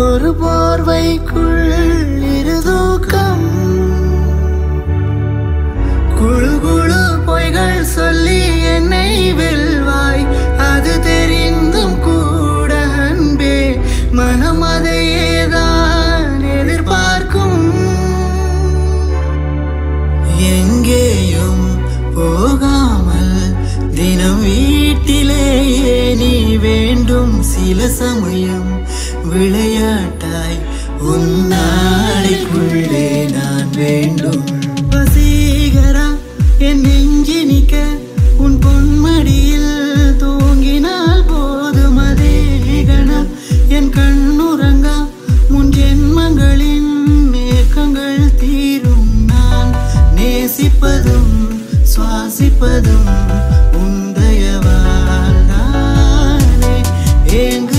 ஒரு போர்வைக்குள் இருதூக்கம். குழு குழு பொய்கள் சொல்லி என்னை வெல்வாய். அது தெரிந்தும் கூட அன்பே மனம் அதையேதான் எதிர்பார்க்கும். எங்கேயும் போகாமல் தினம் வீட்டிலேயே நீ வேண்டும் சில சமயம். விளையாட்டாய் உன் நாளைக்குள்ளே நான் வேண்டும். வசீகரா என் நெஞ்சி நிக்க உன் பொன்மடியில் தூங்கினால் போதும் அதே கணம் என் கண்ணுறங்கா முன் ஜென்மங்களின் மேக்கங்கள் தீரும். நான் நேசிப்பதும் சுவாசிப்பதும் உந்தயவால் நானே ஏங்குகிறேன்